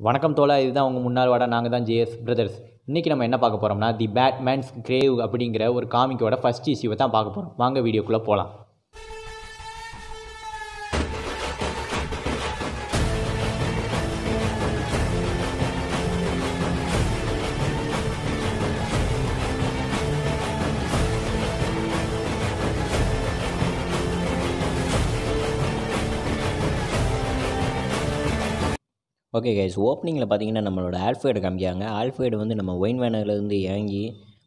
வணக்கம் தோழா இதுதான் உங்கள் முன்னாள் வாடா நாங்கள் தான் ஜேஎஸ் பிரதர்ஸ். இன்றைக்கி நம்ம என்ன பார்க்க போகிறோம்னா தி பேட்மேன்ஸ் கிரேவ் அப்படிங்கிற ஒரு காமிக்கோட ஃபஸ்ட் இஷ்யூவை தான் பார்க்க போகிறோம் வாங்க வீடியோக்குள்ளே போகலாம் ஓகே கைஸ் ஓப்பனிங்கில் பார்த்தீங்கன்னா நம்மளோட ஆல்ஃபைடு காமிக்காங்க ஆல்ஃபைடு வந்து நம்ம ஒயின் வேனர்லேருந்து இறங்கி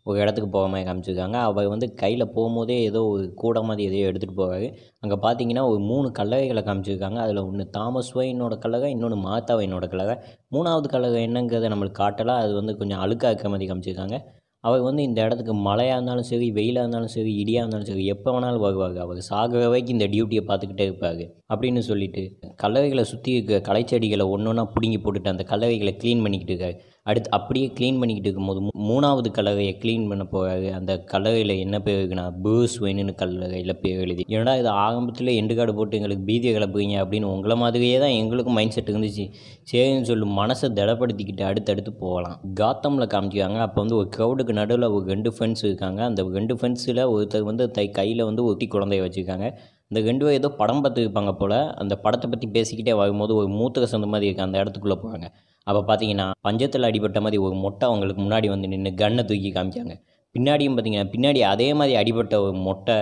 ஒரு இடத்துக்கு போகாமல் காமிச்சிருக்காங்க. அவள் வந்து கையில் போகும்போதே ஏதோ ஒரு கூட மாதிரி எதையோ எடுத்துகிட்டு போகிறாரு அங்கே பார்த்தீங்கன்னா ஒரு மூணு கல்லறைகளை காமிச்சிருக்காங்க. அதில் ஒன்று தாமஸ் ஒயினோட கல்லறை இன்னொன்று மாத்தா ஒயினோட கல்லறை மூணாவது கல்லறை என்னங்கிறத நம்மளுக்கு காட்டலாம் அது வந்து கொஞ்சம் அழுக்காக இருக்கிற மாதிரி காமிச்சிருக்காங்க. அவர் வந்து இந்த இடத்துக்கு மழையாக இருந்தாலும் சரி வெயிலாக இருந்தாலும் சரி இடியாக இருந்தாலும் சரி எப்போ வேணாலும் வருவாங்க அவர் சாகிற வரைக்கும் இந்த டியூட்டியை பார்த்துக்கிட்டே இருப்பார். அப்படின்னு சொல்லிட்டு கல்லறைகளை சுற்றி இருக்க களைச்செடிகளை ஒன்று ஒன்றா பிடுங்கி போட்டுட்டு அந்த கல்லறைகளை க்ளீன் பண்ணிக்கிட்டு இருக்காரு. அடுத்து அப்படியே க்ளீன் பண்ணிக்கிட்டு இருக்கும்போது மூணாவது கலவையை க்ளீன் பண்ண போகிறாரு அந்த கலவையில் என்ன பேர் இருக்குன்னா பேர்ஸ் வெயின்னு கல்லறையில் பேர் எழுதி. ஏன்னா இது ஆரம்பத்தில் எண்டு கார்டு போட்டு எங்களுக்கு பீதியை கிளப்புறீங்க அப்படின்னு உங்களை மாதிரியே தான் எங்களுக்கும் மைண்ட் செட் இருந்துச்சு. சரின்னு சொல்லி மனசை திடப்படுத்திக்கிட்டு அடுத்தடுத்து போகலாம். காத்தமில் காமிச்சிக்காங்க அப்போ வந்து ஒரு க்ரௌடுக்கு நடுவில் ஒரு ரெண்டு ஃப்ரெண்ட்ஸ் இருக்காங்க. அந்த ரெண்டு ஃப்ரெண்ட்ஸில் ஒருத்தர் வந்து தை கையில் வந்து ஒட்டி குழந்தைய வச்சுருக்காங்க. இந்த ரெண்டு பேர் ஏதோ படம் பார்த்துருப்பாங்க போல். அந்த படத்தை பற்றி பேசிக்கிட்டே வரும்போது ஒரு மூத்த சொந்த மாதிரி இருக்குது அந்த இடத்துக்குள்ளே போகிறாங்க அப்போ பார்த்தீங்கன்னா பஞ்சத்தில் அடிபட்ட மாதிரி ஒரு மொட்டை அவங்களுக்கு முன்னாடி வந்து நின்று கன்னை தூக்கி காமிக்காங்க பின்னாடியும் பார்த்தீங்கன்னா பின்னாடி அதே மாதிரி அடிபட்ட ஒரு மொட்டை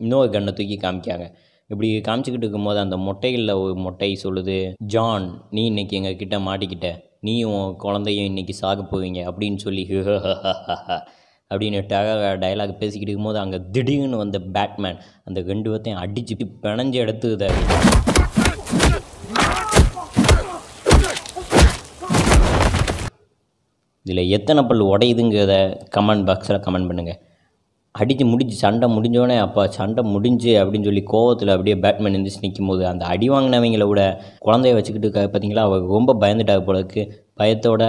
இன்னொரு கன்னை தூக்கி காமிக்காங்க இப்படி காமிச்சிக்கிட்டு இருக்கும்போது அந்த மொட்டைகளில் ஒரு மொட்டை சொல்லுது ஜான் நீ இன்னைக்கு எங்கள் கிட்ட மாட்டிக்கிட்ட. நீயும் குழந்தையும் இன்னைக்கு சாக போவீங்க. அப்படின்னு சொல்லி அப்படின்னு டயலாக் பேசிக்கிட்டு இருக்கும்போது அங்கே திடீர்னு வந்த பேட்மேன் அந்த ரெண்டு பேர்த்தையும் அடிச்சு பிணைஞ்சு எடுத்துதாரு இதில் எத்தனை பல் உடையுதுங்கிறத கமெண்ட் பாக்ஸில் கமெண்ட் பண்ணுங்கள் அடித்து முடிஞ்சு சண்டை முடிஞ்சோடனே அப்போ சண்டை முடிஞ்சு அப்படின்னு சொல்லி கோவத்தில் அப்படியே பேட்மேன் எந்திரிச்சு நிற்கும் போது அந்த அடி வாங்கினவங்கள விட குழந்தைய வச்சுக்கிட்டு பார்த்தீங்களா அவள் ரொம்ப பயந்துட்டாக போல பயத்தோட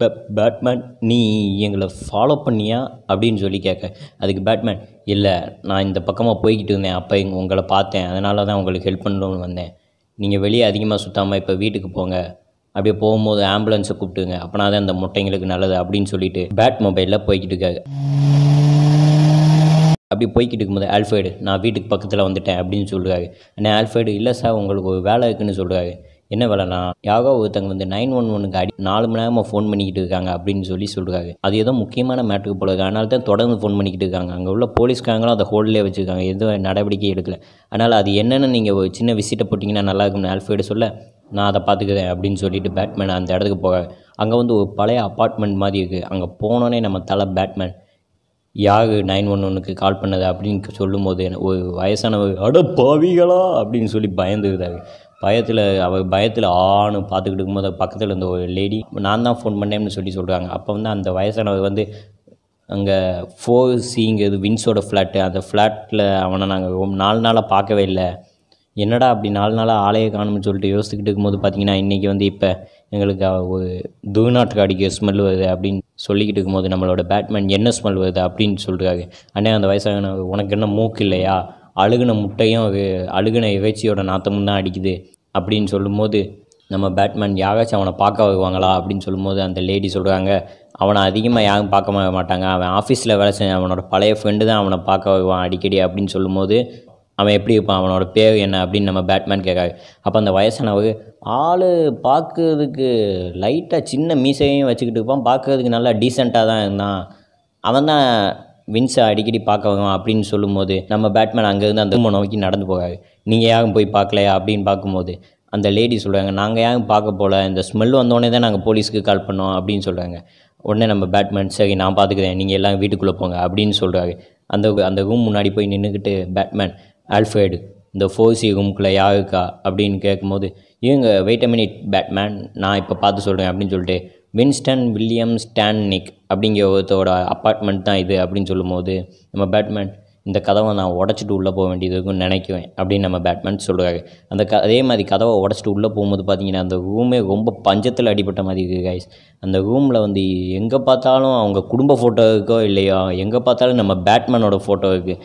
"பே- பேட்மேன் நீ எங்களை ஃபாலோ பண்ணியா? அப்படின்னு சொல்லி கேட்க அதுக்கு பேட்மேன் இல்லை நான் இந்த பக்கமாக போய்கிட்டு இருந்தேன். அப்போ எங்கள் உங்களை பார்த்தேன். அதனால தான் உங்களுக்கு ஹெல்ப் பண்ணணும்னு வந்தேன். நீங்கள் வெளியே அதிகமாக சுற்றாமல் இப்போ வீட்டுக்கு போங்க. அப்படியே போகும்போது ஆம்புலன்ஸை கூப்பிட்டுங்க. அப்போனா தான் அந்த முட்டைங்களுக்கு நல்லது அப்படின்னு சொல்லிட்டு பேட் மொபைலில் போய்கிட்டு இருக்காங்க அப்படி போய்கிட்டு இருக்கும்போது ஆல்ஃபைடு நான் வீட்டுக்கு பக்கத்தில் வந்துட்டேன் அப்படின்னு சொல்கிறாரு அண்ணே ஆல்ஃபைடு இல்லை சார் உங்களுக்கு ஒரு வேலை இருக்குன்னு சொல்கிறாரு என்ன வேலைனா யாகோ ஒருத்தங்க வந்து நைன் ஒன் ஒனுக்கு அடி நாலு மணி நேரமாக ஃபோன் பண்ணிக்கிட்டு இருக்காங்க அப்படின்னு சொல்லி சொல்கிறாங்க அது ஏதோ முக்கியமான மேட்டுக்கு போல அதனால தான் தொடர்ந்து ஃபோன் பண்ணிக்கிட்டு இருக்காங்க. அங்கே உள்ள போலீஸ்காரங்களும் அதை ஹோல்டிலே வச்சுருக்காங்க. எதுவும் நடவடிக்கை எடுக்கல. அதனால் அது என்னென்னு நீங்கள் ஒரு சின்ன விசிட்டை போட்டிங்கன்னா நல்லா இருக்கும்னு ஆல்ஃபைடு சொல்ல நான் அதை பார்த்துக்கிறேன் அப்படின்னு சொல்லிட்டு பேட்மேன் அந்த இடத்துக்கு போக அங்கே வந்து ஒரு பழைய அப்பார்ட்மெண்ட் மாதிரி இருக்குது அங்கே போனோன்னே நம்ம தலை பேட்மேன் யார் நைன் ஒன் ஒன்றுக்கு கால் பண்ணது? அப்படின்னு சொல்லும்போது ஒரு வயசானவர் அட பாவிகளா! அப்படின்னு சொல்லி பயந்துருந்தாரு பயத்தில் அவள் பயத்தில் ஆணு பார்த்துக்கிட்டு இருக்கும்போது பக்கத்தில் இருந்த ஒரு லேடி நான் தான் ஃபோன் பண்ணேன்னு சொல்லி சொல்கிறாங்க அப்போ வந்து அந்த வயசானவர் வந்து அங்கே ஃபோர் சிங்கிறது வின்ஸோட ஃப்ளாட்டு அந்த ஃப்ளாட்டில் அவனை நாங்கள் ரொம்ப நாலு நாளாக பார்க்கவே இல்லை. என்னடா அப்படி நாலு நாளாக ஆலையை காணும்னு சொல்லிட்டு யோசிச்சுக்கிட்டு இருக்கும்போது பார்த்தீங்கன்னா இன்றைக்கி வந்து இப்போ எங்களுக்கு ஒரு துர்நாட்டுக்கு அடிக்க ஸ்மெல் வருது அப்படின்னு சொல்லிக்கிட்டு இருக்கும்போது நம்மளோட பேட்மேன் என்ன ஸ்மெல் வருது அப்படின்னு சொல்கிறாரு அண்ணே அந்த வயசான உனக்கு என்ன மூக்கு இல்லையா? அழுகுன முட்டையும் அழுகின அழுகுன இறைச்சியோட நாத்தமும் தான் அடிக்குது அப்படின்னு சொல்லும்போது நம்ம பேட்மேன் யாராச்சும் அவனை பார்க்க வருவாங்களா அப்படின்னு சொல்லும்போது அந்த லேடி சொல்கிறாங்க அவனை அதிகமாக யாரும் பார்க்க மாட்டாங்க. அவன் ஆஃபீஸில் வேலை செஞ்ச அவனோட பழைய ஃப்ரெண்டு தான் அவனை பார்க்க வருவான் அடிக்கடி அப்படின்னு சொல்லும்போது அவன் எப்படி இருப்பான்? அவனோட பேர் என்ன? அப்படின்னு நம்ம பேட்மேன் கேட்காரு அப்போ அந்த வயசானவர் ஆள் பார்க்கறதுக்கு லைட்டாக சின்ன மீசையும் வச்சுக்கிட்டு இருப்பான். பார்க்கறதுக்கு நல்லா டீசெண்டாக தான் இருந்தான். அவன் தான் வின்ஸை அடிக்கடி பார்க்க வருவான் அப்படின்னு சொல்லும்போது நம்ம பேட்மேன் அங்கேருந்து அந்த ரூமை நோக்கி நடந்து போகாது. நீங்கள் யாரும் போய் பார்க்கலையா அப்படின்னு பார்க்கும்போது அந்த லேடி சொல்கிறாங்க நாங்கள் யாரும் பார்க்க போகல இந்த ஸ்மெல் வந்தோடனே தான் நாங்கள் போலீஸ்க்கு கால் பண்ணோம் அப்படின்னு சொல்கிறாங்க உடனே நம்ம பேட்மேன் சரி நான் பார்த்துக்கிறேன் நீங்கள் எல்லாம் வீட்டுக்குள்ளே போங்க அப்படின்னு சொல்கிறாரு அந்த அந்த ரூம் முன்னாடி போய் நின்றுக்கிட்டு பேட்மேன் ஆல்ஃபைடு இந்த ஃபோர்சி ரூம்குள்ளே யாருக்கா அப்படின்னு கேட்கும்போது இவங்க வெயிட் அ மினிட் பேட்மேன் நான் இப்போ பார்த்து சொல்கிறேன் அப்படின்னு சொல்லிட்டு வின்ஸ்டன் வில்லியம் ஸ்டான்னிக் அப்படிங்கிற ஒருத்தரோட அப்பார்ட்மெண்ட் தான் இது அப்படின்னு சொல்லும்போது நம்ம பேட்மேன் இந்த கதவை நான் உடச்சிட்டு உள்ளே போக வேண்டியது இருக்குன்னு நினைக்குவேன் அப்படின்னு நம்ம பேட்மேன் சொல்கிறாரு அந்த க அதே மாதிரி கதவை உடச்சிட்டு உள்ளே போகும்போது பார்த்தீங்கன்னா அந்த ரூமே ரொம்ப பஞ்சத்தில் அடிபட்ட மாதிரி இருக்குது கைஸ் அந்த ரூமில் வந்து எங்கே பார்த்தாலும் அவங்க குடும்ப ஃபோட்டோ இருக்கோ இல்லையோ எங்கே பார்த்தாலும் நம்ம பேட்மேனோட ஃபோட்டோ இருக்குது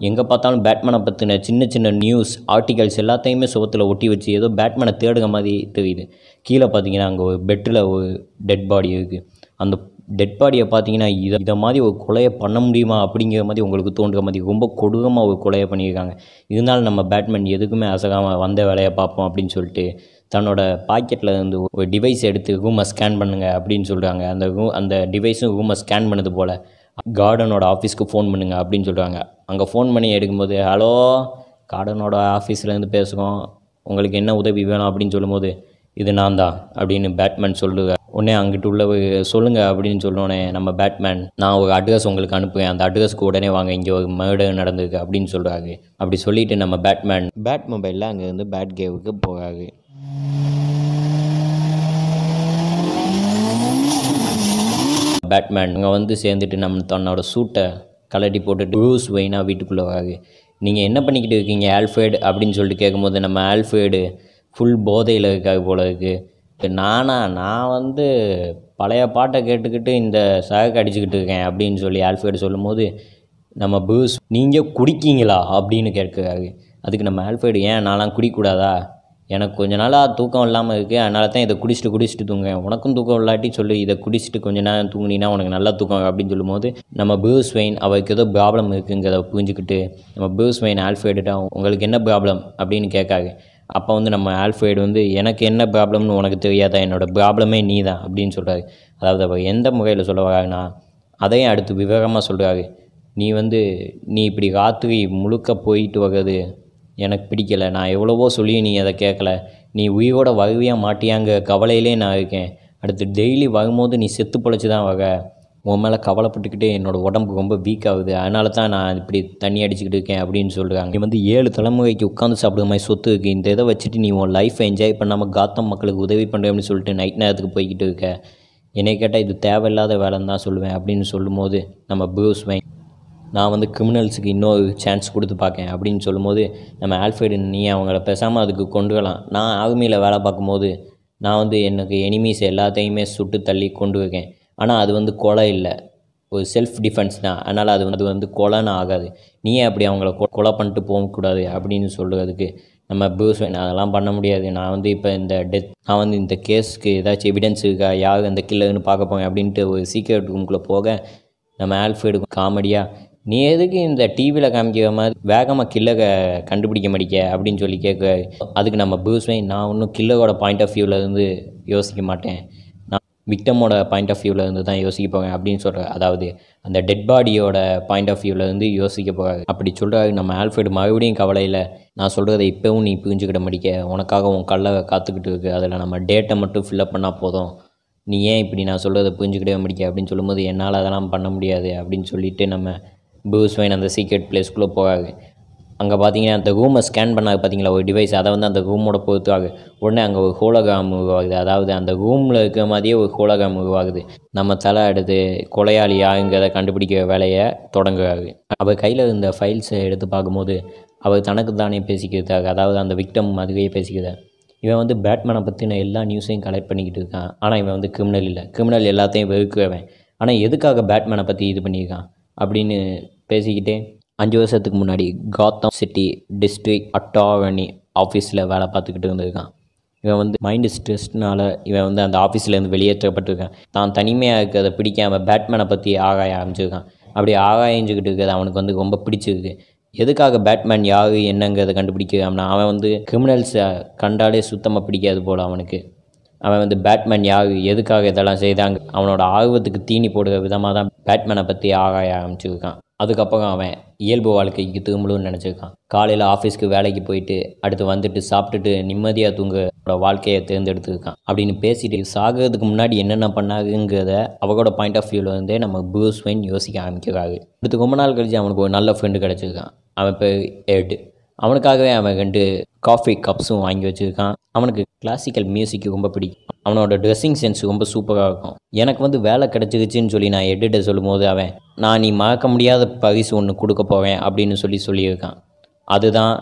எங்கே பார்த்தாலும் பேட்மேனை பற்றின சின்ன சின்ன நியூஸ் ஆர்டிகல்ஸ் எல்லாத்தையுமே சுவத்தில் ஒட்டி வச்சு ஏதோ பேட்மேனை தேடுகிற மாதிரி தெரியுது. கீழே பார்த்தீங்கன்னா அங்கே ஒரு பெட்டில் ஒரு டெட் பாடி இருக்குது அந்த டெட் பாடியை பார்த்தீங்கன்னா இதை இதை மாதிரி ஒரு கொலையை பண்ண முடியுமா அப்படிங்கிற மாதிரி உங்களுக்கு தோன்ற மாதிரி ரொம்ப கொடூரமாக ஒரு கொலையை பண்ணியிருக்காங்க. இருந்தாலும் நம்ம பேட்மேன் எதுக்குமே அசகாமல் வந்த வேலையை பார்ப்போம் அப்படின்னு சொல்லிட்டு தன்னோட பாக்கெட்டில் இருந்து ஒரு டிவைஸ் எடுத்து ரூமை ஸ்கேன் பண்ணுங்க அப்படின்னு சொல்கிறாங்க அந்த ரூ அந்த டிவைஸும் ரூமை ஸ்கேன் பண்ணது போல் கார்டனோட ஆஃபீஸ்க்கு ஃபோன் பண்ணுங்க அப்படின்னு சொல்கிறாங்க அங்கே ஃபோன் பண்ணி எடுக்கும்போது ஹலோ கார்டனோட ஆஃபீஸ்லேருந்து பேசுகிறோம் உங்களுக்கு என்ன உதவி வேணும்? அப்படின்னு சொல்லும்போது இது நான் தான் அப்படின்னு பேட்மேன் சொல்லுங்க. உடனே அங்கிட்டு உள்ள சொல்லுங்க அப்படின்னு சொன்னோடனே நம்ம பேட்மேன் நான் ஒரு அட்ரஸ் உங்களுக்கு அனுப்புவேன். அந்த அட்ரஸ்க்கு உடனே வாங்க. இங்கே ஒரு மர்டர் நடந்திருக்கு அப்படின்னு சொல்கிறாங்க அப்படி சொல்லிட்டு நம்ம பேட்மேன் பேட் மொபைலில் அங்கேருந்து பேட் கேவுக்கு போகாது பேட்மேன் அங்கே வந்து சேர்ந்துட்டு நம்ம தன்னோட சூட்டை கலட்டி போட்டுட்டு ப்ரூஸ் வெயினா வீட்டுக்குள்ளே வராது நீங்கள் என்ன பண்ணிக்கிட்டு இருக்கீங்க ஆல்ஃபைடு அப்படின்னு சொல்லிட்டு கேட்கும்போது நம்ம ஆல்ஃபேடு ஃபுல் போதையில் இருக்காது போல இருக்குது இப்போ நானா நான் வந்து பழைய பாட்டை கேட்டுக்கிட்டு இந்த சகக்கு அடிச்சுக்கிட்டு இருக்கேன் அப்படின்னு சொல்லி ஆல்ஃபேடு சொல்லும்போது நம்ம ப்ரூஸ் நீங்கள் குடிக்கீங்களா? அப்படின்னு கேட்குறாரு. அதுக்கு நம்ம ஆல்ஃபேடு ஏன் நான்லாம் குடிக்கூடாதா எனக்கு கொஞ்ச நாளாக தூக்கம் இல்லாமல் இருக்குது அதனால தான் இதை குடிச்சிட்டு குடிச்சிட்டு தூங்குவேன். உனக்கும் தூக்கம் இல்லாட்டி சொல்லு இதை குடிச்சிட்டு கொஞ்ச நேரம் தூங்கினீங்கன்னா உனக்கு நல்லா தூக்கம் அப்படின்னு சொல்லும்போது நம்ம பியூஸ் வெயின் அவருக்கு ஏதோ ப்ராப்ளம் இருக்குங்கிறத புரிஞ்சுக்கிட்டு நம்ம பியூஸ் வெயின் ஆல்ஃபைடுட்டா உங்களுக்கு என்ன ப்ராப்ளம் அப்படின்னு கேட்காங்க அப்போ வந்து நம்ம ஆல்ஃபைடு வந்து எனக்கு என்ன ப்ராப்ளம்னு உனக்கு தெரியாதா? என்னோடய ப்ராப்ளமே நீ தான் அப்படின்னு சொல்கிறாரு அதாவது அவர் எந்த முறையில் சொல்ல வராங்கன்னா அதையும் அடுத்து விவரமாக சொல்கிறாரு நீ வந்து நீ இப்படி ராத்திரி முழுக்க போயிட்டு வர்றது எனக்கு பிடிக்கலை. நான் எவ்வளவோ சொல்லி நீ அதை கேட்கல. நீ உயிரோட வகவியாக மாட்டியாங்க கவலையிலே நான் இருக்கேன். அடுத்து டெய்லி வரும்போது நீ செத்து பொழைச்சி தான் வக. உன் மேலே கவலைப்பட்டுக்கிட்டே என்னோடய உடம்பு ரொம்ப வீக் ஆகுது. அதனால தான் நான் இப்படி தண்ணி அடிச்சுக்கிட்டு இருக்கேன் அப்படின்னு சொல்கிறாங்க நீ வந்து ஏழு தலைமுறைக்கு உட்காந்து சாப்பிடுற மாதிரி சொத்து இருக்குது இந்த இதை வச்சுட்டு நீ உன் லைஃப்பை என்ஜாய் பண்ணாமல் காத்தம் மக்களுக்கு உதவி பண்ணுறேன்னு அப்படின்னு சொல்லிட்டு நைட் நேரத்துக்கு போய்கிட்டு இருக்க. என்னை கேட்டால் இது தேவையில்லாத வேலைன்னு தான் சொல்லுவேன் அப்படின்னு சொல்லும்போது நம்ம ப்ரூஸ் வைன் நான் வந்து கிரிமினல்ஸுக்கு இன்னொரு சான்ஸ் கொடுத்து பார்க்கேன் அப்படின்னு சொல்லும்போது நம்ம ஆல்ஃபைடு நீ அவங்கள பேசாமல் அதுக்கு கொண்டு வரலாம். நான் ஆர்மியில் வேலை பார்க்கும்போது நான் வந்து எனக்கு எனிமீஸ் எல்லாத்தையுமே சுட்டு தள்ளி கொண்டு வைக்கேன் ஆனால் அது வந்து கொலை இல்லை. ஒரு செல்ஃப் டிஃபென்ஸ் தான். அதனால் அது வந்து வந்து கொலைன்னு ஆகாது. நீயே அப்படி அவங்கள கொலை பண்ணிட்டு போகக்கூடாது அப்படின்னு சொல்லுறதுக்கு நம்ம ப்ரூஸ் வேன் அதெல்லாம் பண்ண முடியாது. நான் வந்து இப்போ இந்த டெத் நான் வந்து இந்த கேஸுக்கு ஏதாச்சும் எவிடன்ஸ் இருக்கா? யார் அந்த கில்லர்னு பார்க்க போங்க அப்படின்ட்டு ஒரு சீக்கிரட் ரூம்குள்ளே போக நம்ம ஆல்ஃபைடு காமெடியாக நீ எதுக்கு இந்த டிவியில் காமிக்கிற மாதிரி வேகமாக கில்லரை கண்டுபிடிக்க மாட்டிக்க அப்படின்னு சொல்லி கேட்க அதுக்கு நம்ம ப்ரூஸ்வை நான் ஒன்றும் கில்லரோட பாயிண்ட் ஆஃப் வியூவிலேருந்து யோசிக்க மாட்டேன். நான் விக்டமோட பாயிண்ட் ஆஃப் வியூவிலேருந்து தான் யோசிக்க போகிறேன் அப்படின்னு சொல்கிறேன் அதாவது அந்த டெட் பாடியோட பாயிண்ட் ஆஃப் வியூவில் இருந்து யோசிக்க போகிறாரு அப்படி சொல்கிறாரு நம்ம ஆல்ஃபைடு மறுபடியும் கவலையில் நான் சொல்கிறத இப்போவும் நீ புரிஞ்சுக்கிட மாட்டிக்க உனக்காக உன் கல்லை காத்துக்கிட்டு இருக்கு. அதில் நம்ம டேட்டை மட்டும் ஃபில்லப் பண்ணால் போதும். நீ ஏன் இப்படி நான் சொல்கிறத புரிஞ்சுக்கிட்டே முடிக்க அப்படின்னு சொல்லும்போது என்னால் அதெல்லாம் பண்ண முடியாது அப்படின்னு சொல்லிட்டு நம்ம ப்ளூஸ் வைன் அந்த சீக்ரெட் பிளேஸ்க்குள்ளே போகாது. அங்கே பார்த்தீங்கன்னா அந்த ரூமை ஸ்கேன் பண்ணாது பார்த்தீங்களா ஒரு டிவைஸ் அதை வந்து அந்த ரூமோட பொறுத்தாகு உடனே அங்கே ஒரு ஹோலோகிராம் உருவாகுது. அதாவது அந்த ரூமில் இருக்கிற மாதிரியே ஒரு ஹோலோகிராம் உருவாகுது. நம்ம தலை எடுத்து கொலையாளி யாருங்கிறத கண்டுபிடிக்கிற வேலையை தொடங்குறாரு. அவர் கையில் இருந்த ஃபைல்ஸை எடுத்து பார்க்கும்போது அவர் தனக்கு தானே பேசிக்கிறதாக அதாவது அந்த விக்டம் அதுவே பேசிக்கிறார். இவன் வந்து பேட்மேனை பற்றின எல்லா நியூஸையும் கலெக்ட் பண்ணிக்கிட்டு இருக்கான். ஆனால் இவன் வந்து கிரிமினல் இல்லை. கிரிமினல் எல்லாத்தையும் வெறுக்கிறவன். ஆனால் எதுக்காக பேட்மேனை பற்றி இது பண்ணியிருக்கான்? அப்படின்னு பேசிக்கிட்டே அஞ்சு வருஷத்துக்கு முன்னாடி காத்தம் சிட்டி டிஸ்ட்ரிக்ட் அட்டாவணி ஆஃபீஸில் வேலை பார்த்துக்கிட்டு இருந்திருக்கான். இவன் வந்து மைண்டு ஸ்ட்ரெஸ்னால இவன் வந்து அந்த ஆஃபீஸ்லேருந்து வெளியேற்றப்பட்டிருக்கான். தான் தனிமையாக இருக்கிறத பிடிக்காம பேட்மேனை பற்றி ஆகாய ஆரம்பிச்சிருக்கான். அப்படி ஆகாயஞ்சிக்கிட்டு இருக்கிறது அவனுக்கு வந்து ரொம்ப பிடிச்சிருக்கு. எதுக்காக பேட்மேன் யாரு என்னங்கிறத கண்டுபிடிக்கிறான்னா அவன் வந்து கிரிமினல்ஸை கண்டாலே சுத்தமாக பிடிக்காது போல் அவனுக்கு. அவன் வந்து பேட்மேன் யார் எதுக்காக இதெல்லாம் செய்தாங்க அவனோட ஆர்வத்துக்கு தீனி போடுற விதமாக தான் பேட்மேனை பற்றி ஆகாய ஆரம்பிச்சிருக்கான். அதுக்கப்புறம் அவன் இயல்பு வாழ்க்கைக்கு திரும்பலும்னு நினச்சிருக்கான். காலையில் ஆஃபீஸ்க்கு வேலைக்கு போயிட்டு அடுத்து வந்துட்டு சாப்பிட்டுட்டு நிம்மதியாக தூங்க வாழ்க்கையை தேர்ந்தெடுத்துருக்கான். அப்படின்னு பேசிட்டு சாகிறதுக்கு முன்னாடி என்னென்ன பண்ணாருங்கிறத அவரோட பாயிண்ட் ஆஃப் வியூவில் இருந்தே நம்ம ப்ரூஸ் வெயின் யோசிக்க ஆரம்பிக்கிறாரு. அடுத்து ரொம்ப நாள் கழிச்சு அவனுக்கு ஒரு நல்ல ஃப்ரெண்டு கிடச்சிருக்கான். அவன் பேர் எட் அவனுக்காகவே அவன் ரெண்டு காஃபி கப்ஸும் வாங்கி வச்சுருக்கான். அவனுக்கு கிளாசிக்கல் மியூசிக் ரொம்ப பிடிக்கும். அவனோட ட்ரெஸ்ஸிங் சென்ஸ் ரொம்ப சூப்பராக இருக்கும். எனக்கு வந்து வேலை கிடச்சிருச்சுன்னு சொல்லி நான் எடிட்ட சொல்லும்போது அவன் நான் நீ மறக்க முடியாத பரிசு ஒன்று கொடுக்க போவேன் அப்படின்னு சொல்லி சொல்லியிருக்கான். அதுதான்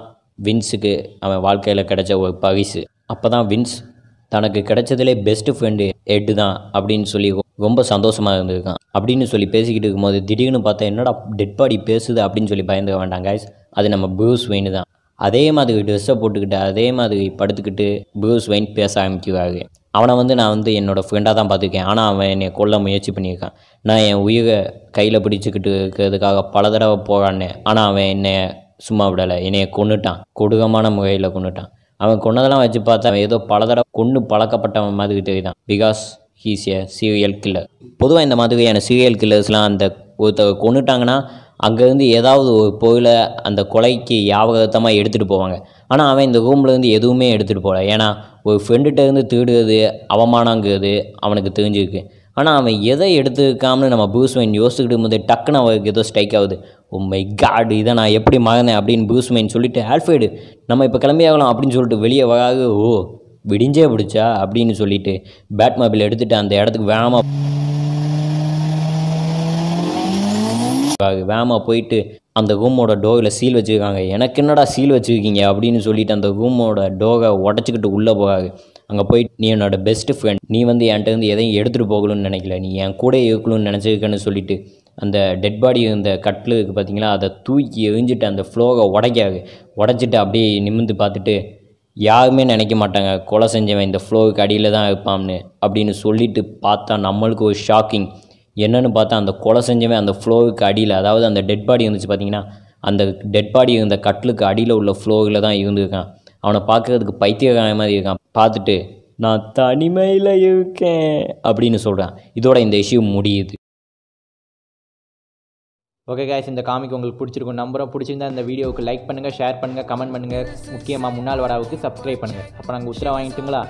வின்ஸுக்கு அவன் வாழ்க்கையில் கிடைச்ச ஒரு பரிசு. அப்போ தான் வின்ஸ் தனக்கு கிடைச்சதுலே பெஸ்ட் ஃப்ரெண்டு எட்டு தான் அப்படின்னு சொல்லி ரொம்ப சந்தோஷமாக இருந்திருக்கான். அப்படின்னு சொல்லி பேசிக்கிட்டு இருக்கும்போது திடீர்னு பார்த்தா என்னடா டெட் பாடி பேசுது அப்படின்னு சொல்லி பயந்துக்க வேண்டாம் கைஸ் அது நம்ம ப்ரூஸ் வெயின் தான். அதே மாதிரி ட்ரெஸ்ஸை போட்டுக்கிட்டு அதே மாதிரி படுத்துக்கிட்டு ப்ரூஸ் வெயின் பேச ஆரம்பிக்கிறாரு. அவனை வந்து நான் வந்து என்னோடய ஃப்ரெண்டாக தான் பார்த்துருக்கேன். ஆனால் அவன் என்னை கொல்ல முயற்சி பண்ணியிருக்கான். நான் என் உயிரை கையில் பிடிச்சிக்கிட்டு இருக்கிறதுக்காக பல தடவை போராடினேன். ஆனால் அவன் என்னை சும்மா விடலை. என்னையை கொன்னுட்டான். கொடூரமான முறையில் கொன்னுட்டான். அவன் கொன்னதெல்லாம் வச்சு பார்த்தா அவன் ஏதோ பல தடவை கொன்று பழக்கப்பட்டவன் மாதிரி தெரியுதான் because he's a serial killer பொதுவாக இந்த மாதிரியான சீரியல் கில்லர்ஸ்லாம் அந்த ஒருத்தர் கொன்னுட்டாங்கன்னா அங்கேருந்து ஏதாவது ஒரு பொருளை அந்த கொலைக்கு யாபகத்தமாக எடுத்துகிட்டு போவாங்க. ஆனால் அவன் இந்த ரூம்லேருந்து எதுவுமே எடுத்துகிட்டு போகல. ஏன்னா ஒரு ஃப்ரெண்டுகிட்ட இருந்து திருடுறது அவமானங்கிறது அவனுக்கு தெரிஞ்சிருக்கு. ஆனால் அவன் எதை எடுத்துக்காமல் நம்ம ப்ரூஸ் யோசிச்சுக்கிட்டு போது டக்குன்னு அவருக்கு ஏதோ ஸ்ட்ரைக் ஆகுது. Oh உண்மை காடு இதை நான் எப்படி மறந்தேன்? அப்படின்னு ப்ரூஸ் சொல்லிவிட்டு சொல்லிட்டு ஆல்ஃபைடு நம்ம இப்போ கிளம்பி ஆகலாம் அப்படின்னு சொல்லிட்டு வெளியே வராது. ஓ விடிஞ்சே பிடிச்சா அப்படின்னு சொல்லிட்டு பேட் மொபைல் எடுத்துகிட்டு அந்த இடத்துக்கு வேகமாக வேகமாக போயிட்டு அந்த ரூமோட டோவில் சீல் வச்சுருக்காங்க. எனக்கு என்னடா சீல் வச்சுருக்கீங்க அப்படின்னு சொல்லிட்டு அந்த ரூமோட டோகை உடச்சிக்கிட்டு உள்ளே போகாது. அங்கே போய் நீ என்னோட பெஸ்ட் ஃப்ரெண்ட் நீ வந்து என்கிட்ட இருந்து எதையும் எடுத்துகிட்டு போகணும்னு நினைக்கல. நீ என் கூட இருக்கணும்னு நினச்சிருக்கேன்னு சொல்லிட்டு அந்த டெட் பாடி இந்த கட்டில் பார்த்தீங்களா அதை தூக்கி எரிஞ்சிட்டு அந்த ஃப்ளோரை உடைக்காது. உடச்சிட்டு அப்படியே நிமிர்ந்து பார்த்துட்டு யாருமே நினைக்க மாட்டாங்க. கொலை செஞ்சவன் இந்த ஃப்ளோவுக்கு அடியில் தான் இருப்பான்னு அப்படின்னு சொல்லிட்டு பார்த்தா நம்மளுக்கு ஒரு ஷாக்கிங் என்னென்னு பார்த்தா அந்த கொலை செஞ்சவன் அந்த ஃப்ளோவுக்கு அடியில் அதாவது அந்த டெட் பாடி இருந்துச்சு பார்த்தீங்கன்னா அந்த டெட் பாடி இருந்த கட்டிலுக்கு அடியில் உள்ள ஃப்ளோவில் தான் இருந்திருக்கான். அவனை பார்க்கறதுக்கு பைத்தியகார மாதிரி இருக்கான். பார்த்துட்டு நான் தனிமையில் இருக்கேன் அப்படின்னு சொல்கிறான் இதோட இந்த இஷ்யூ முடியுது. ஓகே கேஸ் இந்த காமிக் உங்களுக்கு பிடிச்சிருக்கும் நம்புகிறோம் பிடிச்சிருந்தா இந்த வீடியோவுக்கு லைக் பண்ணுங்கள் ஷேர் பண்ணுங்கள் கமெண்ட் பண்ணுங்கள் முக்கியமாக முன்னாள் வராவுக்கு சப்ஸ்கிரைப் பண்ணுங்கள் அப்போ நாங்கள் உத்தரவு வாங்கிட்டுங்களா?